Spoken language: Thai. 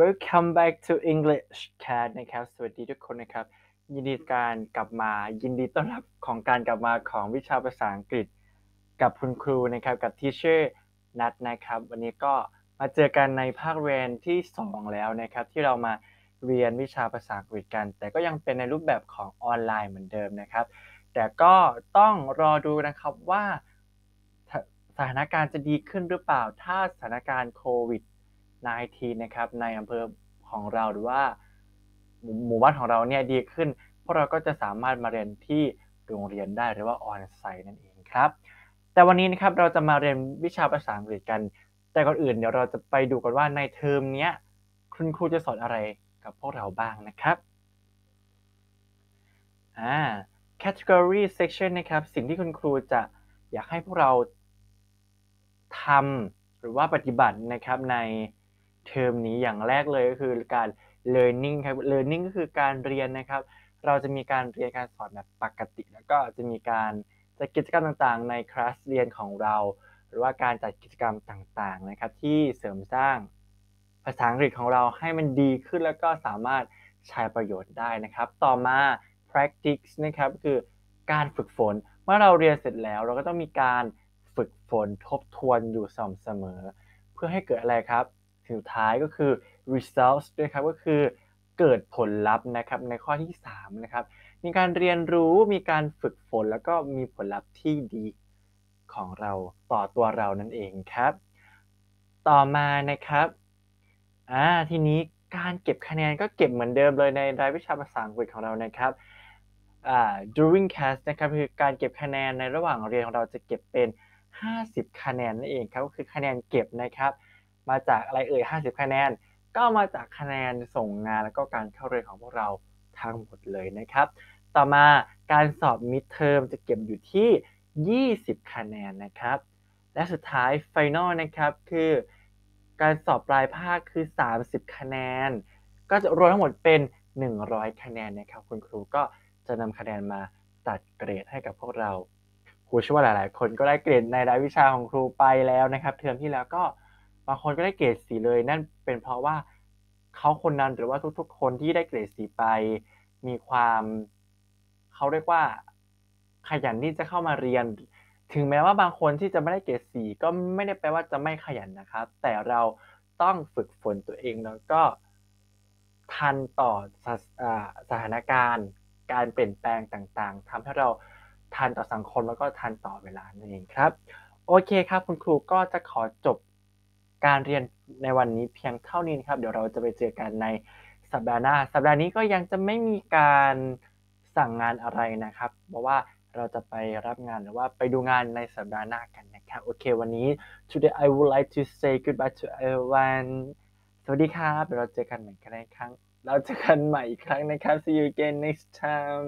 Welcome back to English Cat นะครับ สวัสดีทุกคนนะครับ ยินดีการกลับมายินดีต้อนรับของการกลับมาของวิชาภาษาอังกฤษ กับคุณครูนะครับกับทีเชอร์นัทนะครับ วันนี้ก็มาเจอกันในภาคเรียนที่ 2 แล้วนะครับ ที่เรามาเรียนวิชาภาษาอังกฤษกัน แต่ก็ยังเป็นในรูปแบบของออนไลน์เหมือนเดิมนะครับ แต่ก็ต้องรอดูนะครับว่าสถานการณ์จะดีขึ้นหรือเปล่าถ้าสถานการณ์โควิด 19 นะครับในอำเภอของเราหรือว่าหมู่บ้านของเราเนี่ยดีขึ้น วกเราก็จะสามารถมาเรียนที่โรงเรียนได้หรือว่าออนไซต์นั่นเองครับ แต่วันนี้นะครับเราจะมาเรียนวิชาภาษาอังกฤษกัน แต่ก่อนอื่นเดี๋ยวเราจะไปดูกันว่าในเทอมนี้คุณครูจะสอนอะไรกับพวกเราบ้างนะครับอ่า category section นะครับ สิ่งที่คุณครูจะอยากให้พวกเราทำหรือว่าปฏิบัตินะครับในเทอมนี้อย่างแรกเลยก็คือการ learning ครับ learning ก็คือการเรียนนะครับ เราจะมีการเรียนการสอนแบบปกติ แล้วก็จะมีการจัดกิจกรรมต่างๆ ในคลาสเรียนของเรา หรือว่าการจัดกิจกรรมต่างๆนะครับที่เสริมสร้างภาษาอังกฤษของเราให้มันดีขึ้นแล้วก็สามารถใช้ประโยชน์ได้นะครับ ต่อมา practice นะครับคือการฝึกฝน เมื่อเราเรียนเสร็จแล้ว เราก็ต้องมีการฝึกฝนทบทวนอยู่สม่ำเสมอ เพื่อให้เกิดอะไรครับสุดท้ายก็คือ results ด้วยครับก็คือ เกิดผลลัพธ์นะครับในข้อที่3นะครับมีการเรียนรู้มีการฝึกฝนแล้วก็มีผลลัพธ์ที่ดีของเราต่อตัวเรานั่นเองครับ ต่อมานะครับอ่าทีนี้การเก็บคะแนนก็เก็บเหมือนเดิมเลยในรายวิชาภาษาอังกฤษของเรานะครับอ่า during class นะครับคือการเก็บคะแนนในระหว่างเรียนของเราจะเก็บเป็น 50 คะแนนนั่นเองครับก็คือคะแนนเก็บนะครับ มาจากอะไรเอ่ย50 คะแนน ก็มาจากคะแนนส่งงานแล้วก็การเข้าเรียนของพวกเราทั้งหมดเลยนะครับ ต่อมาการสอบ midterm จะเก็บอยู่ที่ 20 คะแนนนะครับ และสุดท้าย final นะครับคือการสอบปลายภาคคือ 30 คะแนน ก็จะรวมทั้งหมดเป็น 100 คะแนนนะครับคุณครูก็จะนำคะแนนมาตัดเกรดให้กับพวกเราครูเชื่อว่าหลาย ๆ คนก็ได้เกรดในรายวิชาของครูไปแล้วนะครับ เทอมที่แล้วก็ บางคนก็ได้เกรดสีเลย นั่นเป็นเพราะว่าเขาคนนั้นหรือว่าทุกๆ คนที่ได้เกรดสีไป มีความเขาเรียกว่าขยันที่จะเข้ามาเรียน ถึงแม้ว่าบางคนที่จะไม่ได้เกรดสีก็ไม่ได้แปลว่าจะไม่ขยันนะครับ แต่เราต้องฝึกฝนตัวเองแล้วก็ทันต่อสถอ่าสถานการณ์ การเปลี่ยนแปลงต่างๆทำให้เราทันต่อสังคมแล้วก็ทันต่อเวลานั่นเองครับ โอเคครับ คุณครูก็จะขอจบ การเรียนในวันนี้เพียงเท่านี้นะครับ เดี๋ยวเราจะไปเจอกันในสัปดาห์หน้า สัปดาห์นี้ก็ยังจะไม่มีการสั่งงานอะไรนะครับ เพราะว่าเราจะไปรับงานหรือว่าไปดูงานในสัปดาห์หน้ากันนะครับ โอเค วันนี้ today I would like to say goodbye to everyone สวัสดีครับ เราเจอกันใหม่กันในครั้ง เราเจอกันใหม่อีกครั้งนะครับ see you again next time